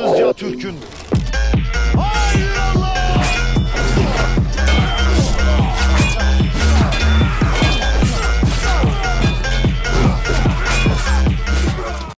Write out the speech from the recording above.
yalnızca Türk'ün